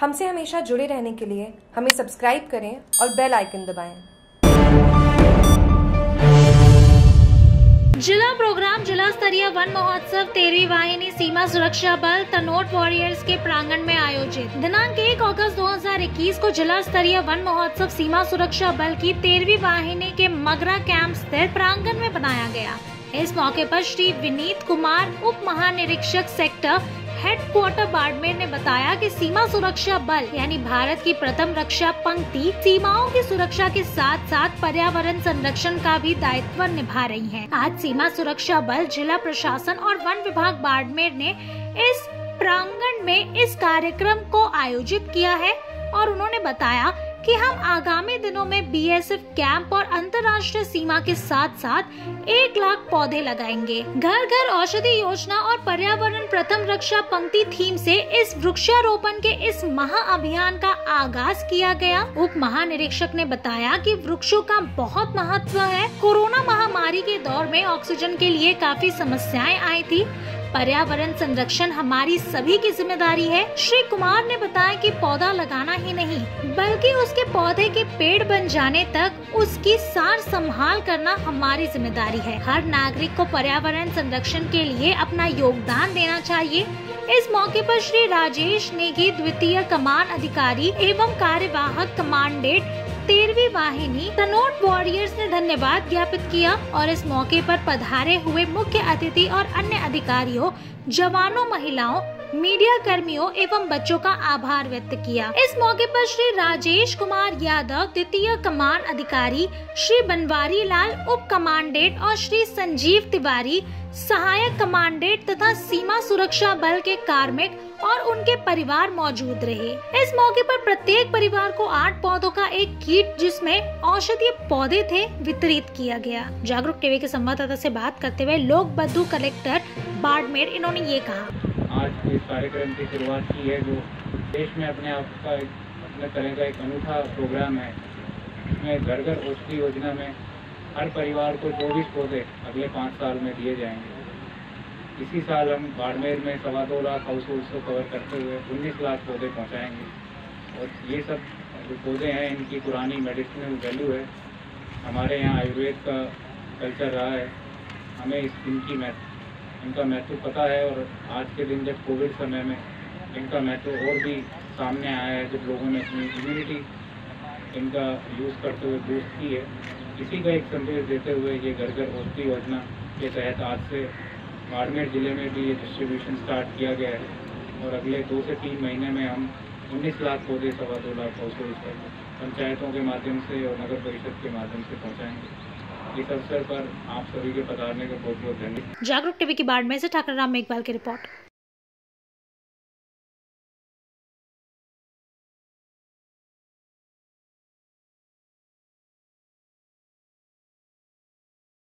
हमसे हमेशा जुड़े रहने के लिए हमें सब्सक्राइब करें और बेल आइकन दबाएँ। जिला प्रोग्राम जिला स्तरीय वन महोत्सव तेरहवीं वाहिनी सीमा सुरक्षा बल तनोट वॉरियर्स के प्रांगण में आयोजित दिनांक एक अगस्त 2021 को जिला स्तरीय वन महोत्सव सीमा सुरक्षा बल की तेरहवीं वाहिनी के मगरा कैंप स्थित प्रांगण में बनाया गया इस मौके पर श्री विनीत कुमार, उप महानिरीक्षक सेक्टर हेडक्वार्टर बाड़मेर ने बताया कि सीमा सुरक्षा बल, यानी भारत की प्रथम रक्षा पंक्ति, सीमाओं की सुरक्षा के साथ साथ पर्यावरण संरक्षण का भी दायित्व निभा रही है। आज सीमा सुरक्षा बल, जिला प्रशासन और वन विभाग बाड़मेर ने इस प्रांगण में इस कार्यक्रम को आयोजित किया है और उन्होंने बताया कि हम आगामी दिनों में बीएसएफ कैंप और अंतर्राष्ट्रीय सीमा के साथ साथ एक लाख पौधे लगाएँगे। घर घर औषधि योजना और पर्यावरण प्रथम रक्षा पंक्ति थीम से इस वृक्षारोपण के इस महा अभियान का आगाज़ किया गया। उप महानिरीक्षक ने बताया कि वृक्षों का बहुत महत्व है। कोरोना महामारी के दौर में ऑक्सीजन के लिए काफ़ी समस्याएँ आई थी। पर्यावरण संरक्षण हमारी सभी की ज़िम्मेदारी है। श्री कुमार ने बताया कि पौधा लगाना ही नहीं, बल्कि उसके पौधे के पेड़ बन जाने तक उसकी सार संभाल करना हमारी ज़िम्मेदारी है। हर नागरिक को पर्यावरण संरक्षण के लिए अपना योगदान देना चाहिए। इस मौके पर श्री राजेश नेगी, द्वितीय कमान अधिकारी एवं कार्यवाहक कमांडेंट तेरहवीं वाहिनी तनोट वॉरियर्स ने धन्यवाद ज्ञापित किया और इस मौके पर पधारे हुए मुख्य अतिथि और अन्य अधिकारियों, जवानों, महिलाओं, मीडिया कर्मियों एवं बच्चों का आभार व्यक्त किया। इस मौके पर श्री राजेश कुमार यादव, द्वितीय कमान अधिकारी, श्री बनवारी लाल उप कमांडेंट और श्री संजीव तिवारी, सहायक कमांडेंट तथा सीमा सुरक्षा बल के कार्मिक और उनके परिवार मौजूद रहे। इस मौके पर प्रत्येक परिवार को आठ पौधों का एक कीट, जिसमें औषधीय पौधे थे, वितरित किया गया। जागरूक टीवी के संवाददाता से बात करते हुए लोक बद्धू कलेक्टर बाड़मेर इन्होंने ये कहा। आज इस कार्यक्रम की शुरुआत की है, जो देश में अपने आप का अपने तरह का एक अनूठा प्रोग्राम है। इसमें घर घर औषधि योजना में हर परिवार को चौबीस पौधे अगले पाँच साल में दिए जाएँगे। इसी साल हम बाड़मेर में सवा दो लाख हाउस होल्ड्स को कवर करते हुए उन्नीस लाख पौधे पहुंचाएँगे। और ये सब जो पौधे हैं, इनकी पुरानी मेडिसिनल वैल्यू है। हमारे यहाँ आयुर्वेद का कल्चर रहा है। हमें इस इनकी महत्व इनका महत्व पता है और आज के दिन जब कोविड समय में इनका महत्व और भी सामने आया है, जब लोगों ने अपनी इम्यूनिटी इनका यूज़ करते हुए बूस्ट की है। इसी का एक संदेश देते हुए ये घर घर औषधि योजना के तहत आज से बाड़मेर ज़िले में भी ये डिस्ट्रीब्यूशन स्टार्ट किया गया है और अगले दो से तीन महीने में हम उन्नीस लाख पौधे, सवा दो लाख हाउस होल्ड पंचायतों के माध्यम से और नगर परिषद के माध्यम से पहुँचाएँगे। इस अवसर पर आप सभी के पधारने का बहुत बहुत धन्यवाद। जागरूक टीवी की बाड़मेर से ठाकर राम मेघवाल की रिपोर्ट।